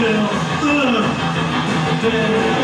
Still, uh,